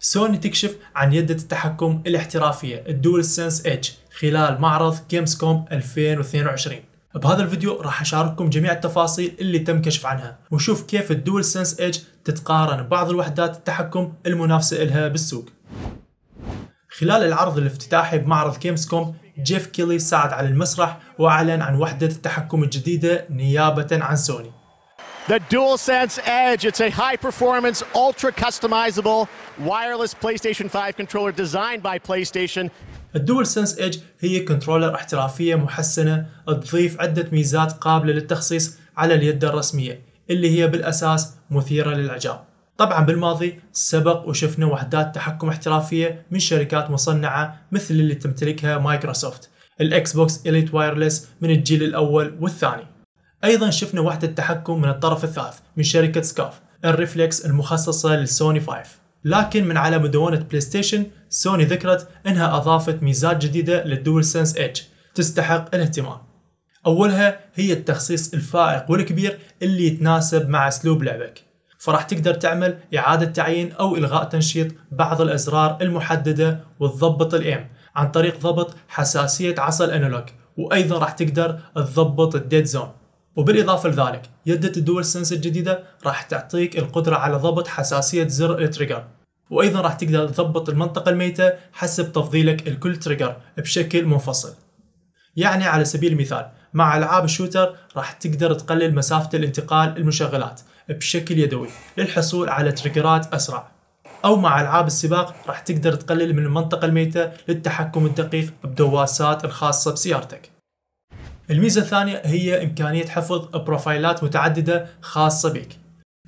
سوني تكشف عن يد التحكم الاحترافية ال DualSense Edge خلال معرض Gamescom 2022 بهذا الفيديو راح أشارككم جميع التفاصيل اللي تم كشف عنها ونشوف كيف ال DualSense Edge تتقارن ببعض الوحدات التحكم المنافسة لها بالسوق. خلال العرض الافتتاحي بمعرض Gamescom جيف كيلي صعد على المسرح وأعلن عن وحدة التحكم الجديدة نيابة عن سوني. The DualSense Edge. It's a high performance, ultra customizable wireless PlayStation 5 controller designed by PlayStation. ال DualSense Edge هي controller احترافية محسنة تضيف عدة ميزات قابلة للتخصيص على اليد الرسمية اللي هي بالأساس مثيرة للإعجاب طبعا بالماضي سبق وشفنا وحدات تحكم احترافية من شركات مصنعة مثل اللي تمتلكها مايكروسوفت ال Xbox Elite Wireless من الجيل الأول والثاني أيضا شفنا وحدة تحكم من الطرف الثالث من شركة SCUF ال Reflex المخصصة للسوني 5 لكن من على مدونة بلاي ستيشن سوني ذكرت إنها أضافت ميزات جديدة لل DualSense Edge تستحق الاهتمام. أولها هي التخصيص الفائق والكبير اللي يتناسب مع أسلوب لعبك. فراح تقدر تعمل إعادة تعيين أو إلغاء تنشيط بعض الأزرار المحددة وتضبط ال aim عن طريق ضبط حساسية عصا ال analog وأيضا راح تقدر تضبط ال dead zone. وبالإضافة لذلك يدة ال DualSense الجديدة راح تعطيك القدرة على ضبط حساسية زر ال trigger. وأيضا راح تقدر تضبط المنطقة الميتة حسب تفضيلك لكل trigger بشكل منفصل. يعني على سبيل المثال مع ألعاب ال shooter راح تقدر تقلل مسافة الانتقال للمشغلات بشكل يدوي للحصول على trigger ات أسرع. أو مع ألعاب السباق راح تقدر تقلل من المنطقة الميتة للتحكم الدقيق بدواسات الخاصة بسيارتك. الميزة الثانية هي إمكانية حفظ بروفايلات متعددة خاصة بك.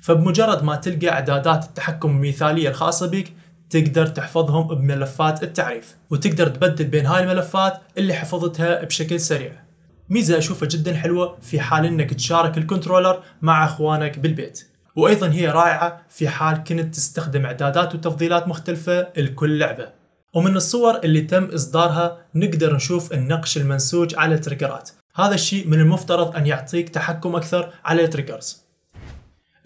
فبمجرد ما تلقى إعدادات التحكم المثالية الخاصة بك تقدر تحفظهم بملفات التعريف وتقدر تبدل بين هاي الملفات اللي حفظتها بشكل سريع. ميزة أشوفها جدا حلوة في حال أنك تشارك ال controller مع أخوانك بالبيت. وأيضا هي رائعة في حال كنت تستخدم إعدادات وتفضيلات مختلفة لكل لعبة. ومن الصور اللي تم إصدارها نقدر نشوف النقش المنسوج على ال trigger ات هذا الشيء من المفترض أن يعطيك تحكم أكثر على ال triggers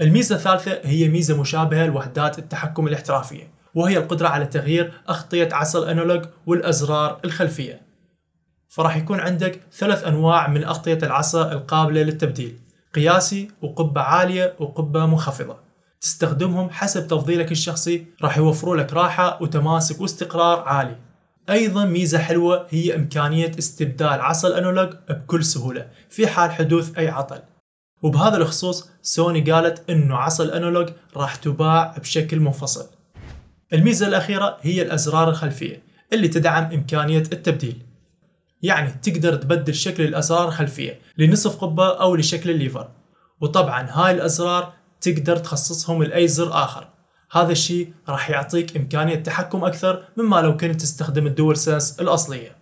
الميزة الثالثة هي ميزة مشابهة لوحدات التحكم الاحترافية وهي القدرة على تغيير أغطية عصا ال analog والأزرار الخلفية. فراح يكون عندك ثلاث أنواع من أغطية العصا القابلة للتبديل قياسي وقبة عالية وقبة منخفضة. تستخدمهم حسب تفضيلك الشخصي راح يوفروا لك راحة وتماسك واستقرار عالي. أيضا ميزة حلوة هي إمكانية استبدال عصا الأنالوج بكل سهولة في حال حدوث أي عطل. وبهذا الخصوص سوني قالت إنه عصا الأنالوج راح تباع بشكل منفصل. الميزة الأخيرة هي الأزرار الخلفية اللي تدعم إمكانية التبديل. يعني تقدر تبدل شكل الأزرار الخلفيه لنصف قبة أو لشكل الليفر. وطبعا هاي الأزرار تقدر تخصصهم لأي زر آخر. هذا الشيء راح يعطيك إمكانية تحكم أكثر مما لو كنت تستخدم ال DualSense الأصلية.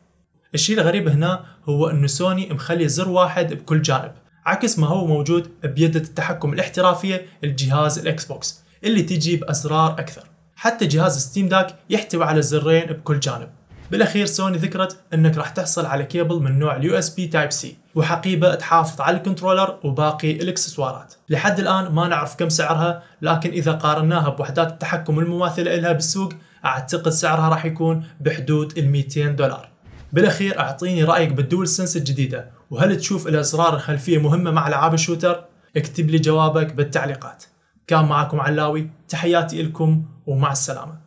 الشيء الغريب هنا هو أنه سوني مخلي زر واحد بكل جانب عكس ما هو موجود بيدة التحكم الاحترافية لجهاز ال Xbox اللي تجي بأزرار أكثر. حتى جهاز Steam Deck يحتوي على زرين بكل جانب. بالأخير سوني ذكرت إنك راح تحصل على كيبل من نوع ال USB Type-C وحقيبة تحافظ على ال controller وباقي الإكسسوارات. لحد الآن ما نعرف كم سعرها لكن إذا قارناها بوحدات التحكم المماثلة لها بالسوق أعتقد سعرها راح يكون بحدود ال 200 دولار. بالأخير أعطيني رأيك بالدول سنس الجديدة وهل تشوف الأزرار الخلفية مهمة مع العاب الشوتر؟ اكتب لي جوابك بالتعليقات. كان معكم علاوي تحياتي لكم ومع السلامة.